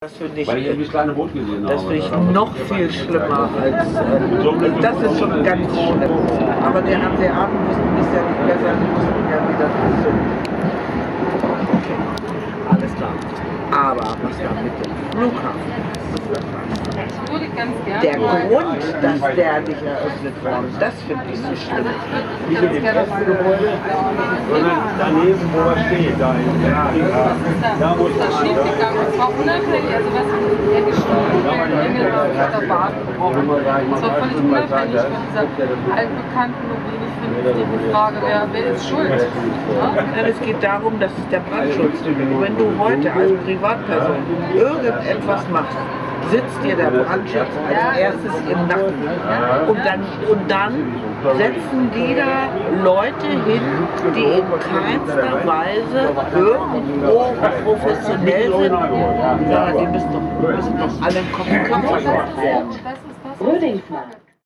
Das finde ich, Weil ich ja dieses kleine Boot gesehen das habe. finde ich noch viel schlimmer als. Äh, das ist schon ganz schlimm. Aber der Hanseaten wussten es ja nicht besser, die wussten ja, wie das ist. Okay, alles klar. Aber was war mit dem Flughafen? Der Grund, dass der nicht eröffnet worden ist, das finde ich so schlimm. ich würde ganz gerne mal, Sondern daneben, wo er steht, da in der da, wo da schiefgegangen? Es war unabhängig, also was er gestorben wäre, Engel auf der Bahn gebrochen. Es war völlig unabhängig von dieser altbekannten und wenig vernünftigen Frage, wer, wer ist schuld? Ja? Es geht darum, dass es der Brandschutz Wenn du heute als Privatperson irgendetwas machst, sitzt dir der Brandschutz als erstes im Nacken. Und dann, und dann setzen die da Leute hin, die in keinster Weise irgendwo professionell sind. Ja, die müssen doch, müssen doch alle im Kopf und